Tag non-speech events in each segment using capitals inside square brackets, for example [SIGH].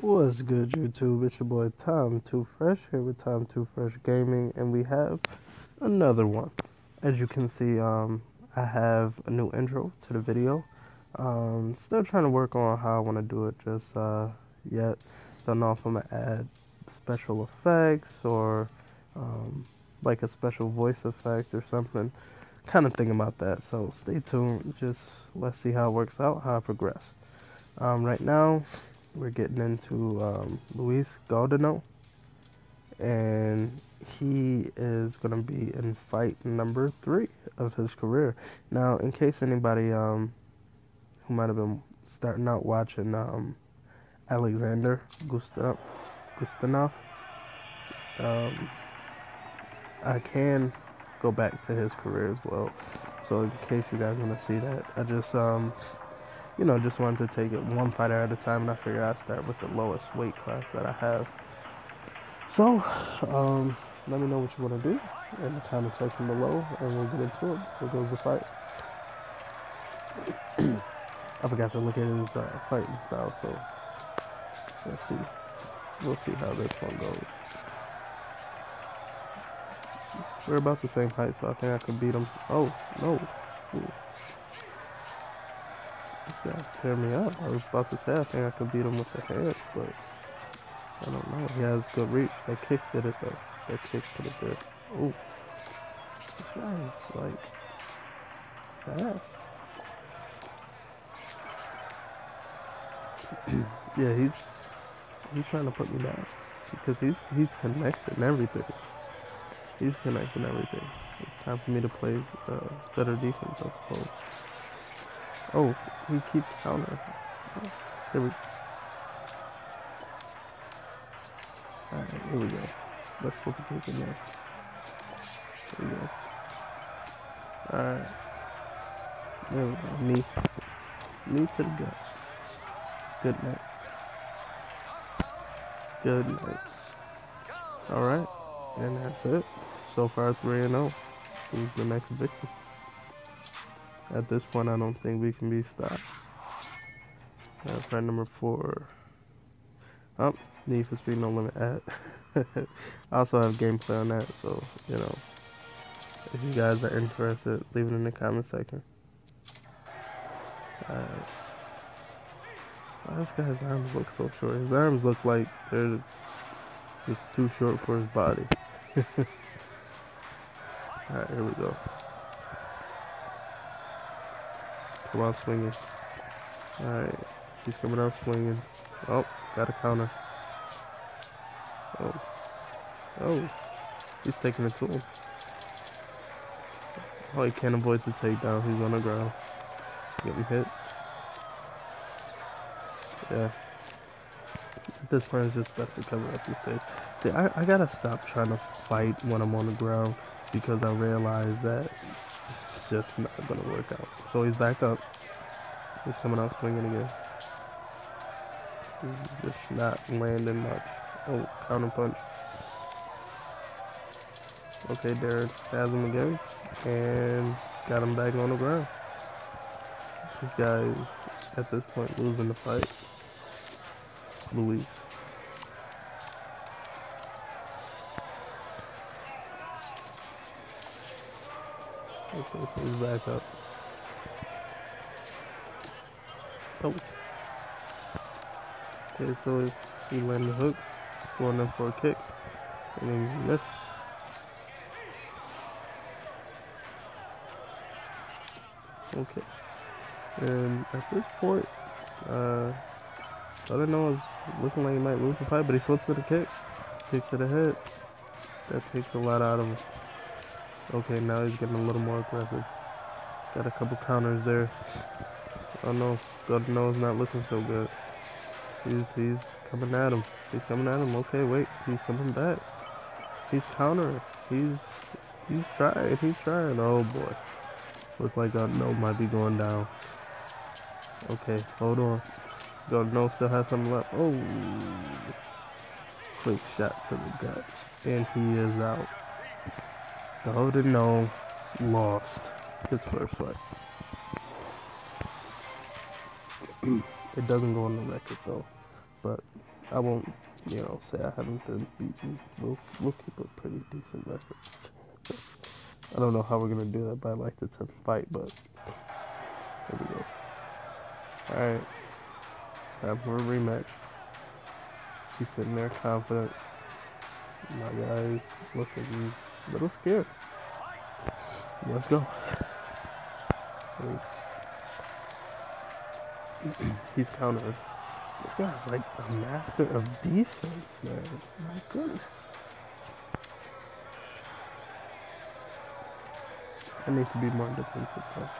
What's good, YouTube? It's your boy Tom Too Fresh here with Tom Too Fresh Gaming, and we have another one. As you can see, um, I have a new intro to the video. Um, still trying to work on how I want to do it just uh, yet. Don't know if I'm gonna add special effects or um, like a special voice effect or something. Kind of thinking about that. So stay tuned. Just let's see how it works out, how I progress. Um, right now, we're getting into um, Louis Gaudinot, and he is going to be in fight number three of his career. Now, in case anybody um, who might have been starting out watching um, Alexander Gustav, Gustinov, um, I can go back to his career as well. So in case you guys want to see that, I just um, you know, just wanted to take it one fighter at a time, and I figured I'd start with the lowest weight class that I have. So, um, let me know what you want to do in the comment section below, and we'll get into it. Here goes the fight. [CLEARS THROAT] I forgot to look at his uh, fighting style, so let's see. We'll see how this one goes. We're about the same height, so I think I can beat him. Oh, no. Ooh. Guy's tearing me up. I was about to say I think I could beat him with the head, but I don't know. He has good reach. That kick did it though. That kick pretty good. Ooh. This guy is like fast. [CLEARS THROAT] yeah, he's he's trying to put me down because he's he's connecting everything. He's connecting everything. It's time for me to play uh, better defense, I suppose. Oh, he keeps countering. Oh, here we Alright, here we go. Let's flip a kick in there. We go. Alright. There we go. Knee. Knee to the gut. Good night. Good night. Alright. And that's it. So far 3 0. Who's the next victim? At this point, I don't think we can be stopped. Uh, friend number four. Oh, Need for Speed No Limit at. [LAUGHS] I also have gameplay on that, so, you know. If you guys are interested, leave it in the comment section. Alright. Why this guy's arms look so short? His arms look like they're just too short for his body. [LAUGHS] Alright, here we go. Come out swinging. Alright. He's coming out swinging. Oh, got a counter. Oh. Oh. He's taking a to him. Oh, he can't avoid the takedown. He's on the ground. Getting hit. Yeah. This point, is just best to cover up his face. See, I, I gotta stop trying to fight when I'm on the ground because I realize that just not gonna work out. So he's back up. He's coming out swinging again. He's just not landing much. Oh, counter punch. Okay, Darren has him again. And got him back on the ground. This guy is, at this point, losing the fight. Louis. So he's back up. Oh. Okay, so he landed the hook, going in for a kick, and he missed. Okay. And at this point, uh, I don't know, it's looking like he might lose the fight, but he slips to the kick. Kick to the head. That takes a lot out of him. Okay, now he's getting a little more aggressive. Got a couple counters there. Oh no, Gaudinot's not looking so good. He's he's coming at him. He's coming at him. Okay, wait, he's coming back. He's countering. He's he's trying. He's trying. Oh boy, looks like Gaudinot might be going down. Okay, hold on. Gaudinot still has some left. Oh, quick shot to the gut, and he is out. Gaudinot lost his first fight. it doesn't go on the record though, but I won't, you know, say I haven't been beaten. We'll we'll keep a pretty decent record. I don't know how we're gonna do that by like the tenth fight, but here we go. All right, time for a rematch. He's sitting there confident. My guy's looking a little scared. Let's go. [CLEARS THROAT] He's countered. This guy's like a master of defense, man. My goodness. I need to be more defensive though.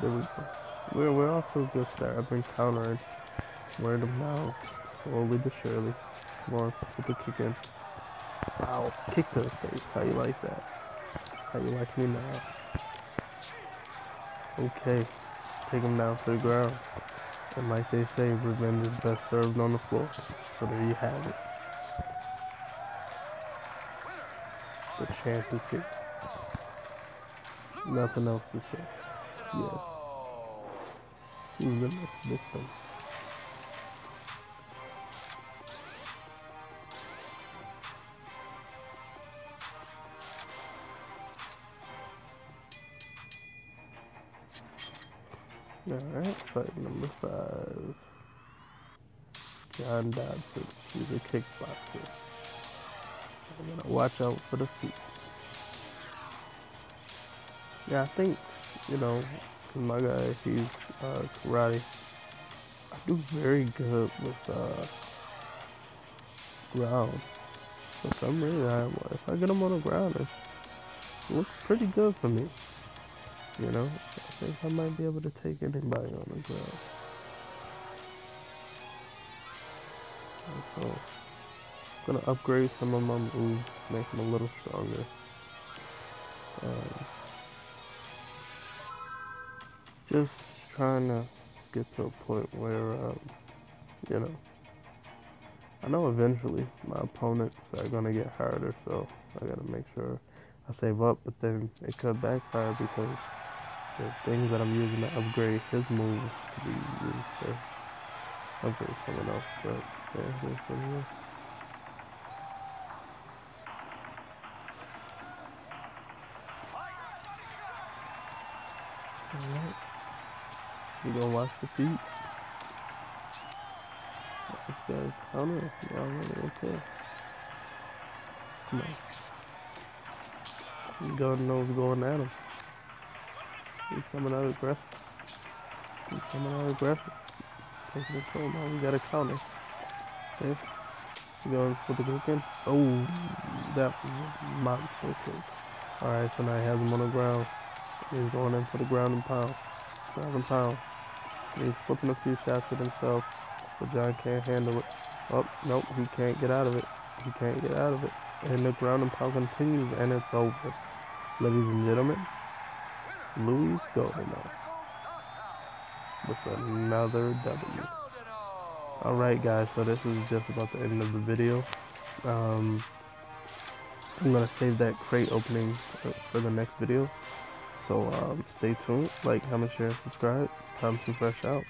There we go. We're, we're off to a good start. I've been countering. Wearing them now. Slowly but surely. Come on, slip a kick in. Wow, kick to the face. How you like that? How you like me now? Okay, take him down to the ground. And like they say, revenge is best served on the floor. So there you have it. The champ is here. Nothing else to say. Yeah. Who's the next victim? Alright, fight number five. John Dodson. He's a kickboxer. I'm gonna watch out for the feet. Yeah, I think, you know, my guy, he's uh, karate. I do very good with uh, ground. For some reason, I, if I get him on the ground, it looks pretty good for me. You know, think I might be able to take anybody on the ground. So, I'm gonna upgrade some of my moves, make them a little stronger. Um, just trying to get to a point where, um, you know, I know eventually my opponents are gonna get harder, so I gotta make sure I save up, but then it could backfire because the things that I'm using to upgrade his moves to be used to upgrade someone else. But yeah, here's what Alright. We gonna watch the feet. This guy's counter. Y'all really okay. Come on. You knows going at him. He's coming out aggressive. He's coming out aggressive. Taking control now. We got a counter. Okay. We going for the kick in. Oh, that monster kick. Alright, so now he has him on the ground. He's going in for the ground and pound. And pound. He's flipping a few shots at himself, but John can't handle it. Oh, nope, he can't get out of it. He can't get out of it. And the ground and pound continues, and it's over. Ladies and gentlemen, Louis Gaudinot with another W. Alright guys, so this is just about the end of the video. Um, I'm going to save that crate opening for the next video. So um, stay tuned, like, comment, share, subscribe. Time to fresh out.